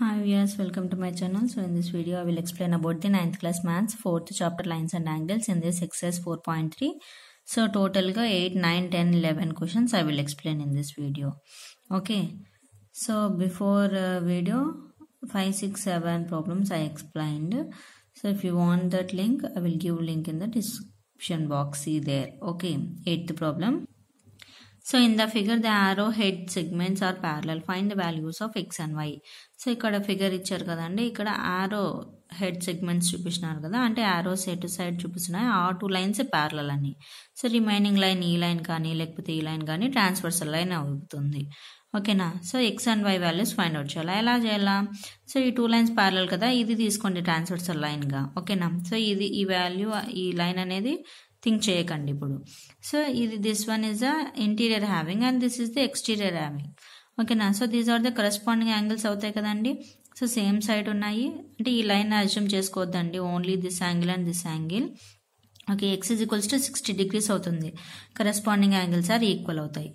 Hi viewers, welcome to my channel. So in this video I will explain about the 9th class maths 4th chapter lines and angles in this exercise 4.3. So total గా 8, 9, 10, 11 questions I will explain in this video. Okay. So before uh, video 5, 6, 7 problems I explained. So if you want that link I will give link in the description box. See there. Okay. Eighth problem. So in the figure the arrow head segments are parallel. Find the values of x and y. So ఇక్కడ figure ఇచ్చారు కదండి. ఇక్కడ ఆరో head segments చూపిస్తున్నారు కదా. అంటే ఆరో set side చూపిస్తున్నాయి. ఆ టూ లైన్స్ ప్యారలల్ అని. సో రిమైనింగ్ లైన్ ఈ లైన్ కానీ లేకపోతే ఈ లైన్ కానీ ట్రాన్స్ఫర్సల్ లైన్ అవుతుంది. ఓకేనా so x and y values find out చేయాలి? ఎలా చేయాలా? సో ఈ టూ లైన్స్ ప్యారలల్ కదా. ఇది తీసుకోండి ట్రాన్స్ఫర్సల్ లైన్గా ఓకేనా సో ఇది ఈ వాల్యూ ఈ లైన్ అనేది థింక్ చేయకండి ఇప్పుడు. సో ఇది this one is the interior having and this is the exterior having ఓకేనా? So these are the corresponding angles అవుతాయి కదండి. సో సేమ్ సైడ్ ఉన్నాయి. అంటే ఈ లైన్ అజ్యూమ్ చేసుకోవద్దండి. Only this angle and this angle okay x is equals to sixty degrees అవుతుంది. Corresponding angles are equal అవుతాయి.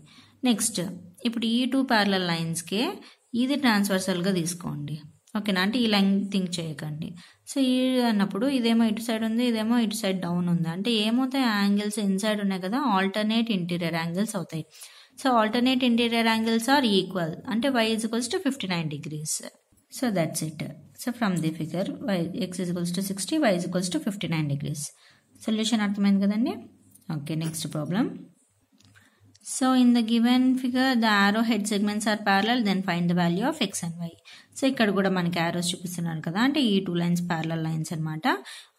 Next ఇప్పుడు ఈ టూ ప్యారల లైన్స్కే ఇది ట్రాన్స్వర్సల్గా తీసుకోండి. ఓకేనా? అంటే ఈ లైన్ థింక్ చేయకండి. సో ఈ అన్నప్పుడు ఇదేమో ఇటు సైడ్ ఉంది ఇదేమో ఇటు సైడ్ డౌన్ ఉంది. అంటే ఏమవుతాయి? యాంగిల్స్ ఇన్సైడ్ ఉన్నాయి కదా ఆల్టర్నేట్ ఇంటీరియర్ యాంగిల్స్ అవుతాయి. So alternate interior angles are equal అంటే y is equals to fifty nine degrees so that's it so from the figure y x is equals to sixty y is equals to fifty nine degrees solution అర్థమైంది కదండి? Okay next problem so in the given figure the arrow head segments are parallel then find the value of x and y so ఇక్కడ కూడా మనకి Aorus చూపిస్తున్నారు కదా. అంటే ఈ two lines parallel lines అనమాట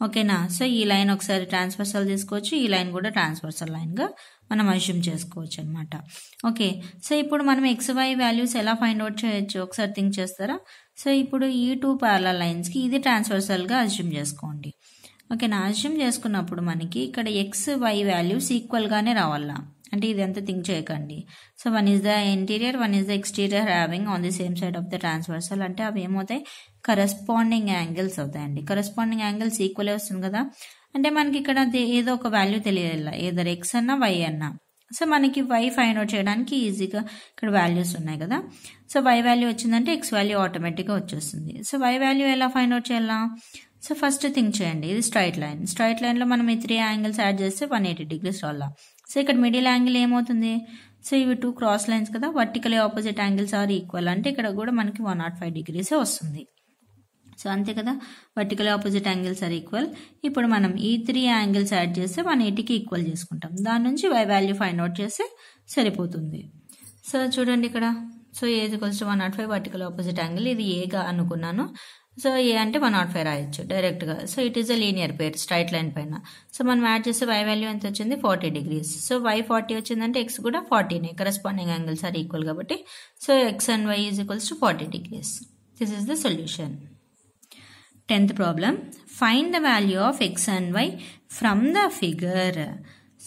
ఓకేనా? సో ఈ లైన్ ఒకసారి ట్రాన్స్ఫర్సల్ తీసుకోవచ్చు ఈ లైన్ కూడా ట్రాన్స్ఫర్సల్ లైన్గా మనం అజ్యూమ్ చేసుకోవచ్చు అనమాట ఓకే? సో ఇప్పుడు మనం ఎక్స్ వై వాల్యూస్ ఎలా ఫైండ్ అవుట్ చేయొచ్చు? ఒకసారి థింక్ చేస్తారా? సో ఇప్పుడు ఈ టూ ప్యారలల్ లైన్స్కి ఇది ట్రాన్స్ఫర్సల్గా అజ్యూమ్ చేసుకోండి. ఓకేనా? అజ్యూమ్ చేసుకున్నప్పుడు మనకి ఇక్కడ ఎక్స్ వై వాల్యూస్ ఈక్వల్గానే రావాలా? అంటే ఇదంతా థింక్ చేయకండి. So one is the interior one is the exterior having on the same side of the transversal. అంటే అవి ఏమవుతాయి? కరస్పాండింగ్ యాంగిల్స్ అవుతాయండి. కరస్పాండింగ్ యాంగిల్స్ ఈక్వల్ వస్తుంది కదా? అంటే మనకి ఇక్కడ ఏదో ఒక వాల్యూ తెలియదు ఏదర్ ఎక్స్ అన్నా వై అన్నా. సో మనకి వై ఫైండ్ అవుట్ చేయడానికి ఈజీగా ఇక్కడ వాల్యూస్ ఉన్నాయి కదా? సో వై వాల్యూ వచ్చిందంటే ఎక్స్ వాల్యూ ఆటోమేటిక్గా వచ్చేస్తుంది. సో వై వాల్యూ ఎలా ఫైండ్ అవుట్ చేయాలా? సో ఫస్ట్ థింక్ చేయండి. ఇది స్ట్రైట్ లైన్. స్ట్రైట్ లైన్లో మనం ఈ త్రీ యాంగిల్స్ యాడ్ చేస్తే వన్ ఎయిటీ డిగ్రీస్ రావాలా? సో ఇక్కడ మిడిల్ యాంగిల్ ఏమవుతుంది? సో ఇవి టూ క్రాస్ లైన్స్ కదా vertically opposite angles are equal అంటే ఇక్కడ కూడా మనకి వన్ నాట్ ఫైవ్ డిగ్రీసే వస్తుంది. సో అంతే కదా? Vertical opposite angles are equal ఇప్పుడు మనం ఈ త్రీ యాంగిల్స్ యాడ్ చేస్తే వన్ ఎయిటీకి ఈక్వల్ చేసుకుంటాం. దాని నుంచి వై వాల్యూ ఫైండ్ అవుట్ చేస్తే సరిపోతుంది. సో చూడండి ఇక్కడ. So a is equals one naught five vertical opposite angle ఇది ఏగా అనుకున్నాను. సో ఏ అంటే వన్ నాట్ ఫైవ్ రాయొచ్చు డైరెక్ట్గా. So it is a linear pair straight line పైన. సో మనం యాడ్ చేస్తే వై వాల్యూ ఎంత వచ్చింది? Forty degrees. So y forty వచ్చిందంటే ఎక్స్ కూడా ఫార్టీనే. కరస్పాండింగ్ యాంగిల్స్ ఆర్ ఈక్వల్ కాబట్టి. So x and y is equals to forty degrees this is the solution tenth problem find the value of x and y from the figure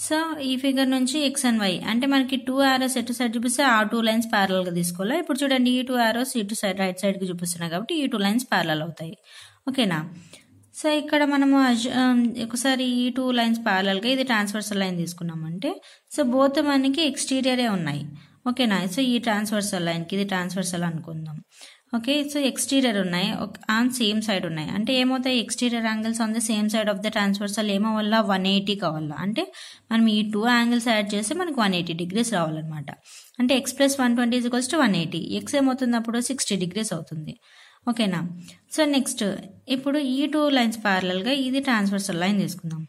so ఈ figure నుంచి x and y అంటే మనకి two Aorus ఎటు side చూపిస్తే ఆ two lines ప్యారల్గా తీసుకోవాలి? ఇప్పుడు చూడండి ఈ టూ ఆరోస్ ఇటు సైడ్ రైట్ సైడ్కి చూపిస్తున్నాయి కాబట్టి ఈ టూ లైన్స్ ప్యారల్ అవుతాయి. ఓకేనా? సో ఇక్కడ మనము ఒకసారి ఈ టూ లైన్స్ ప్యారల్గా ఇది ట్రాన్స్వర్సల్ లైన్ తీసుకున్నామంటే సో బోత్ మనకి ఎక్స్టీరియరే ఉన్నాయి. ఓకేనా? సో ఈ ట్రాన్స్ఫర్సల్ లైన్కి ఇది ట్రాన్స్వర్సల్ అనుకుందాం. ఓకే సో ఎక్స్టీరియర్ ఉన్నాయి. ఆన్ సేమ్ సైడ్ ఉన్నాయి. అంటే ఏమవుతాయి? Exterior angles on the same side of the transversal ఏమో వల్ల వన్ ఎయిటీ కావాలా? అంటే మనం ఈ టూ యాంగిల్స్ యాడ్ చేస్తే మనకి వన్ ఎయిటీ డిగ్రీస్ రావాలన్నమాట. అంటే x plus one twenty equals to one eighty x ఏమవుతుంది అప్పుడు సిక్స్టీ డిగ్రీస్ అవుతుంది. ఓకేనా? సో నెక్స్ట్ ఇప్పుడు ఈ టూ లైన్స్ ప్యారలల్గా ఇది ట్రాన్స్ఫర్సల్ లైన్ తీసుకుందాం.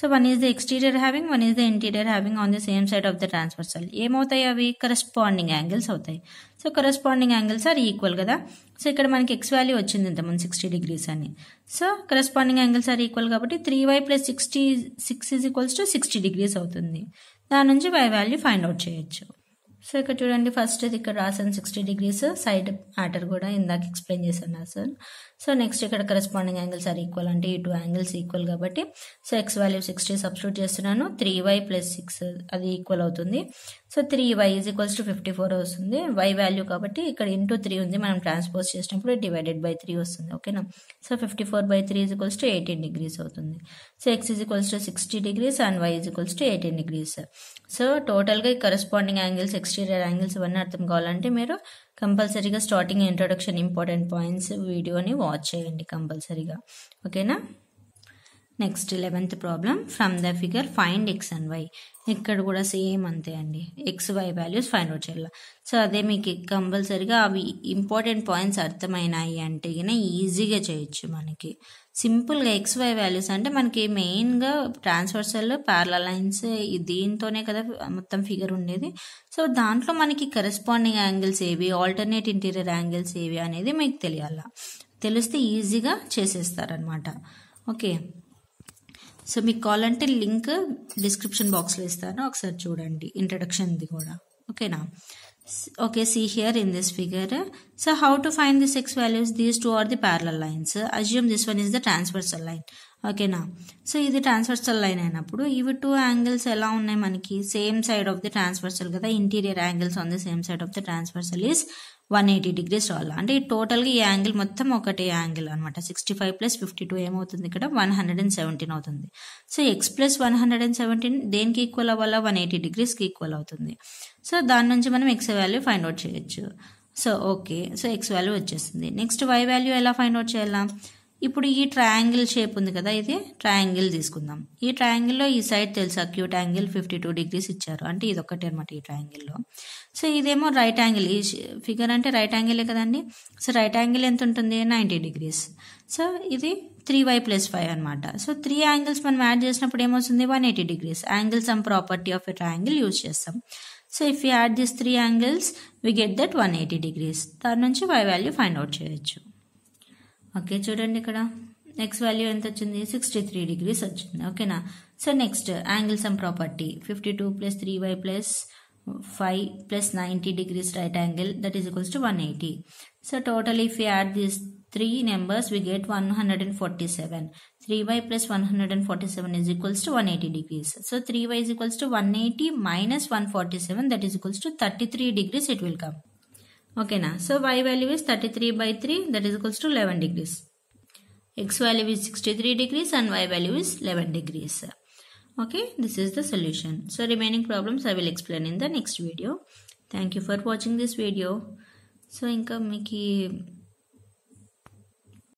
So one is the exterior having one is the interior having on the same side of the transversal ఏమవుతాయి అవి? కరస్పాండింగ్ యాంగిల్స్ అవుతాయి. So corresponding angles are equal కదా? So ఇక్కడ మనకి ఎక్స్ వాల్యూ వచ్చింది ఇంతకుముందు సిక్స్టీ డిగ్రీస్ అని. So corresponding angles are equal కాబట్టి three y plus sixty six is equals to sixty degrees అవుతుంది. దాని నుంచి వై వాల్యూ ఫైండ్ అవుట్ చేయొచ్చు. సో ఇక్కడ చూడండి ఫస్ట్ ఇది ఇక్కడ రాసాను సిక్స్టీ డిగ్రీస్ సైడ్ మ్యాటర్ కూడా ఇందాక ఎక్స్ప్లెయిన్ చేశాను సార్ సో నెక్స్ట్ ఇక్కడ కరెస్పాండింగ్ యాంగిల్స్ ఆర్ ఈక్వల్ అంటే ఈ టూ యాంగిల్స్ ఈక్వల్ కాబట్టి. So x value sixty substitute చేస్తున్నాను. త్రీ వై ప్లస్ సిక్స్ అది ఈక్వల్ అవుతుంది. So three y is equals to fifty four వస్తుంది. వై వాల్యూ కాబట్టి ఇక్కడ ఇంటూ త్రీ ఉంది. మనం ట్రాన్స్పోజ్ చేసినప్పుడు డివైడెడ్ బై త్రీ వస్తుంది. ఓకేనా so fifty four by three is equals to eighteen degrees అవుతుంది. So x is equals to sixty degrees and y is equals to eighteen degrees so టోటల్గా ఈ corresponding angles exterior angles ఇవన్నీ అర్థం కావాలంటే మీరు కంపల్సరీగా స్టార్టింగ్ ఇంట్రొడక్షన్ ఇంపార్టెంట్ పాయింట్స్ వీడియోని watch చేయండి కంపల్సరీగా. ఓకేనా next eleventh problem from the figure find x and y ఇక్కడ కూడా సేమ్ అంతే అండి. X y values find out చేయాలి. సో అదే మీకు కంపల్సరీగా అవి ఇంపార్టెంట్ పాయింట్స్ అర్థమైనాయి అంటే కన్నా ఈజీగా చేయొచ్చు మనకి. సింపుల్గా ఎక్స్ వై వాల్యూస్ అంటే మనకి మెయిన్గా ట్రాన్స్ఫర్సల్ ప్యారల లైన్స్ దీంతోనే కదా మొత్తం ఫిగర్ ఉండేది. సో దాంట్లో మనకి కరెస్పాండింగ్ యాంగిల్స్ ఏవి ఆల్టర్నేట్ ఇంటీరియర్ యాంగిల్స్ ఏవి అనేది మీకు తెలియాల. తెలిస్తే ఈజీగా చేసేస్తారనమాట ఓకే సో మీకు కావాలంటే లింక్ డిస్క్రిప్షన్ బాక్స్లో ఇస్తాను. ఒకసారి చూడండి. ఇంట్రడక్షన్ది కూడా. ఓకేనా? Okay see here in this figure so how to find the six values these two are the parallel lines assume this one is the transversal line ఓకేనా? సో ఇది ట్రాన్స్వర్సల్ లైన్ అయినప్పుడు ఇవి టూ యాంగిల్స్ ఎలా ఉన్నాయి మనకి? Same side of the transversal కదా? Interior angles on the same side of the transversal is one eighty degrees రావాలి అంటే టోటల్గా ఈ యాంగిల్ మొత్తం ఒకటే యాంగిల్ అనమాట sixty five plus fifty two ఏమవుతుంది ఇక్కడ? వన్ హండ్రెడ్ అండ్ సెవెంటీన్ అవుతుంది. So x plus one hundred and seventeen దేనికి ఈక్వల్ అవ్వాలా? వన్ ఎయిటీ డిగ్రీస్కి ఈక్వల్ అవుతుంది. సో దాని నుంచి మనం ఎక్స్ వాల్యూ ఫైండ్ అవుట్ చేయొచ్చు. So okay so x value వచ్చేస్తుంది. నెక్స్ట్ వై వాల్యూ ఎలా ఫైండ్ అవుట్ చేయాలా? ఇప్పుడు ఈ ట్రయాంగిల్ షేప్ ఉంది కదా ఇది ట్రయాంగిల్ తీసుకుందాం. ఈ ట్రయాంగిల్లో ఈ సైడ్ తెలుసు? Acute angle fifty two degrees ఇచ్చారు. అంటే ఇది ఒకటే అనమాట ఈ ట్రయాంగిల్లో సో ఇదేమో రైట్ యాంగిల్ ఈ ఫిగర్ అంటే రైట్ యాంగిలే కదండి? సో రైట్ యాంగిల్ ఎంత ఉంటుంది? నైంటీ డిగ్రీస్ సో ఇది త్రీ వై ప్లస్ ఫైవ్ అనమాట సో త్రీ యాంగిల్స్ మనం యాడ్ చేసినప్పుడు ఏమవుతుంది one eighty degrees angle sum property of a triangle use చేస్తాం. So if you add this three angles we get that one eighty degrees దాని నుంచి why value find out చేయొచ్చు. Okay చూడండి ఇక్కడ. Next value ఎంత వచ్చింది సిక్స్టీ త్రీ డిగ్రీస్ వచ్చింది. ఓకేనా? So next angle sum property fifty two plus three y plus five plus ninety degrees right angle that is equals to one eighty so total if you add these three numbers we get one hundred and forty seven three y plus one hundred and forty seven is equals to one eighty degrees so three y is equals to one eighty minus one forty seven that is equals to thirty three degrees it will come ఓకేనా so y value is 33 by 3 that is equals to 11 degrees. x value is 63 degrees and y value is 11 degrees. Okay, this is the solution. So remaining problems I will explain in the next video. Thank you for watching this video. So ఇంకా మీకు